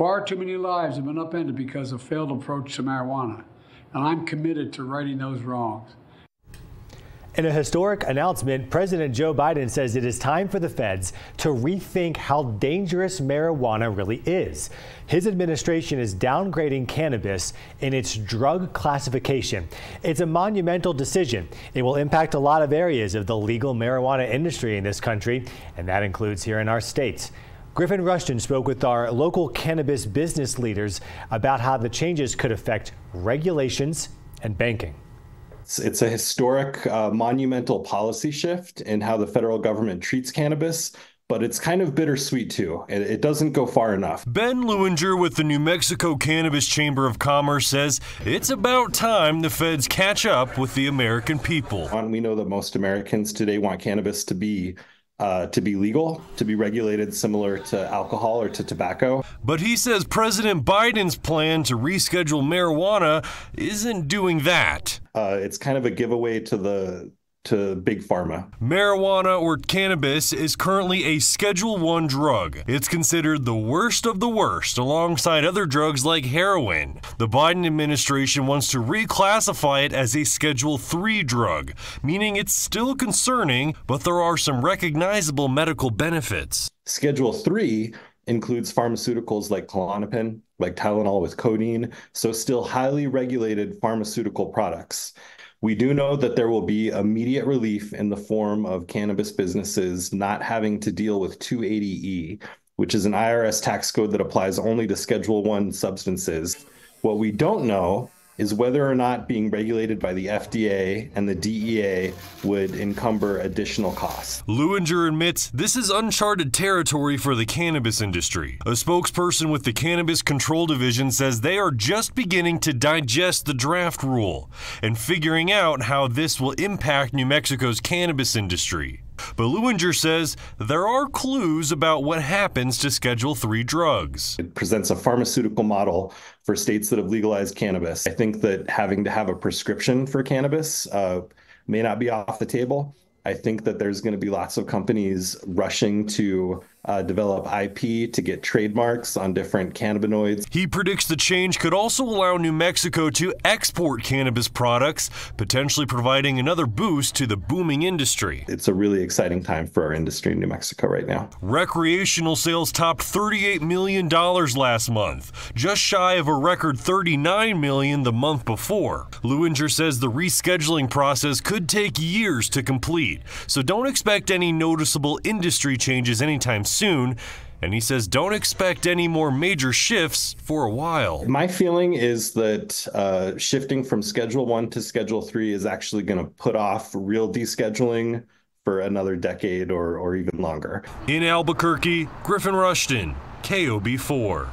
Far too many lives have been upended because of failed approach to marijuana, and I'm committed to righting those wrongs. In a historic announcement, President Joe Biden says it is time for the feds to rethink how dangerous marijuana really is. His administration is downgrading cannabis in its drug classification. It's a monumental decision. It will impact a lot of areas of the legal marijuana industry in this country, and that includes here in our states. Griffin Rushton spoke with our local cannabis business leaders about how the changes could affect regulations and banking. It's, it's a historic, uh, monumental policy shift in how the federal government treats cannabis but it's kind of bittersweet too. It, it, doesn't go far enough. Ben Lewinger with the New Mexico Cannabis Chamber of Commerce says it's about time the feds catch up with the American people. We know that most Americans today want cannabis to be uh, to be legal, to be regulated similar to alcohol or to tobacco. But he says President Biden's plan to reschedule marijuana isn't doing that. Uh, it's kind of a giveaway to the to big pharma. Marijuana or cannabis is currently a Schedule 1 drug. It's considered the worst of the worst alongside other drugs like heroin. The Biden administration wants to reclassify it as a Schedule 3 drug, meaning it's still concerning, but there are some recognizable medical benefits. Schedule 3 includes pharmaceuticals like Klonopin, like Tylenol with codeine, so still highly regulated pharmaceutical products. We do know that there will be immediate relief in the form of cannabis businesses not having to deal with 280E, which is an IRS tax code that applies only to Schedule 1 substances. What we don't know is whether or not being regulated by the FDA and the DEA would encumber additional costs. Lewinger admits this is uncharted territory for the cannabis industry. A spokesperson with the Cannabis Control Division says they are just beginning to digest the draft rule and figuring out how this will impact New Mexico's cannabis industry. But Lewinger says there are clues about what happens to Schedule 3 drugs. It presents a pharmaceutical model for states that have legalized cannabis. I think that having to have a prescription for cannabis uh, may not be off the table. I think that there's going to be lots of companies rushing to uh, develop IP to get trademarks on different cannabinoids. He predicts the change could also allow New Mexico to export cannabis products, potentially providing another boost to the booming industry. It's a really exciting time for our industry in New Mexico right now. Recreational sales topped $38 million last month, just shy of a record 39 million the month before. Lewinger says the rescheduling process could take years to complete, so don't expect any noticeable industry changes anytime soon. And he says, don't expect any more major shifts for a while. My feeling is that uh, shifting from Schedule 1 to Schedule 3 is actually going to put off real descheduling for another decade or, or even longer. In Albuquerque, Griffin Rushton, KOB4.